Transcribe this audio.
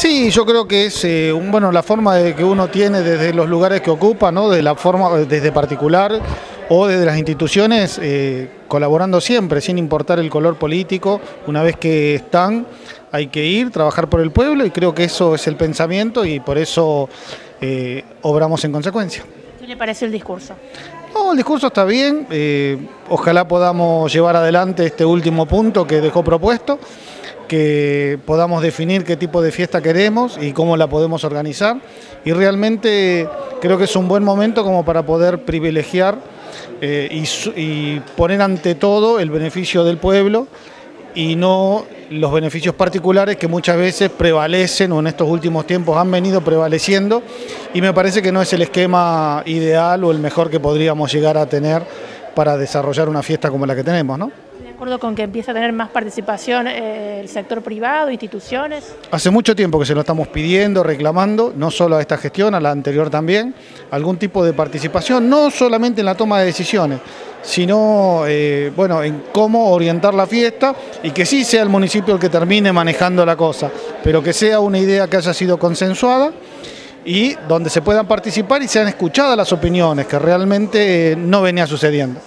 Sí, yo creo que es eh, un, bueno, la forma de que uno tiene desde los lugares que ocupa, ¿no? de la forma, desde particular o desde las instituciones, eh, colaborando siempre, sin importar el color político. Una vez que están, hay que ir, trabajar por el pueblo y creo que eso es el pensamiento y por eso eh, obramos en consecuencia. ¿Qué le parece el discurso? No, el discurso está bien, ojalá podamos llevar adelante este último punto que dejó propuesto que podamos definir qué tipo de fiesta queremos y cómo la podemos organizar. Y realmente creo que es un buen momento como para poder privilegiar eh, y, poner ante todo el beneficio del pueblo y no los beneficios particulares que muchas veces prevalecen o en estos últimos tiempos han venido prevaleciendo y me parece que no es el esquema ideal o el mejor que podríamos llegar a tener para desarrollar una fiesta como la que tenemos, ¿no? acuerdo con que empiece a tener más participación eh, el sector privado, instituciones? Hace mucho tiempo que se lo estamos pidiendo, reclamando, no solo a esta gestión, a la anterior también, algún tipo de participación, no solamente en la toma de decisiones, sino eh, bueno, en cómo orientar la fiesta y que sí sea el municipio el que termine manejando la cosa, pero que sea una idea que haya sido consensuada y donde se puedan participar y sean escuchadas las opiniones, que realmente no venía sucediendo.